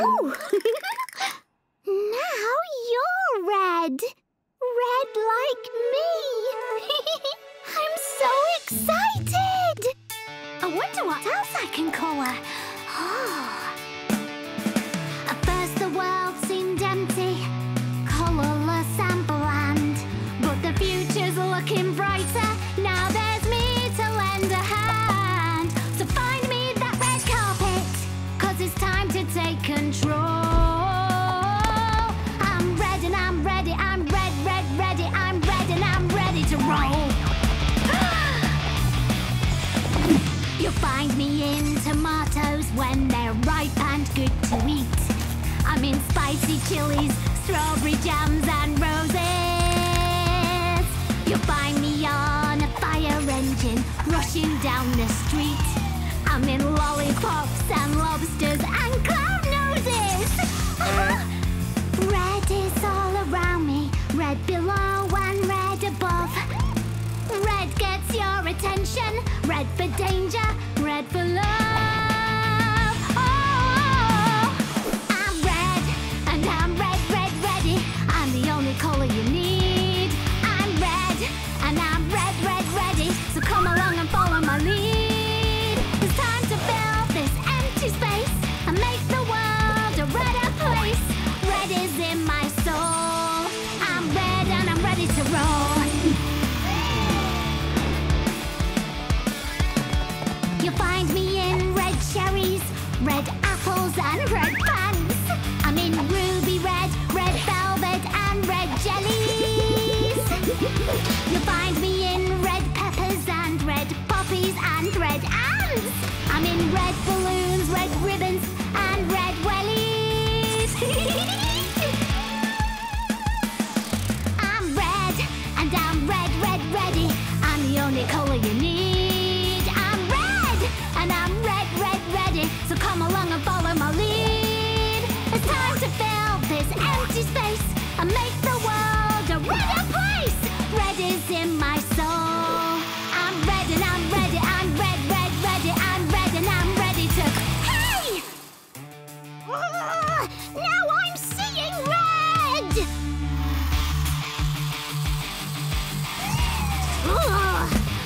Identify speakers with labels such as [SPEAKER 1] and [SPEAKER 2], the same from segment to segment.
[SPEAKER 1] Oh! now you're red. Red like me. I'm so excited. I wonder what else I can colour. Oh. At first the world seemed find me in tomatoes when they're ripe and good to eat. I'm in spicy chilies, strawberry jams, and roses. You'll find me on a fire engine rushing down the street. I'm in lollipops and lobsters and clown noses. red is all around me, red below and red above. Red gets your attention, red for danger, red for love. Oh, I'm red, and I'm red, red, ready. I'm the only color you need. I'm red, and I'm red, red, ready. So come along and follow my lead. Find me in red cherries, red apples, and red pants.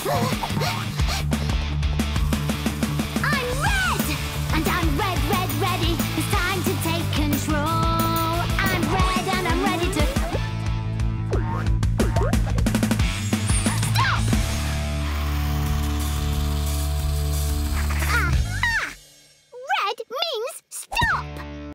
[SPEAKER 1] Oh!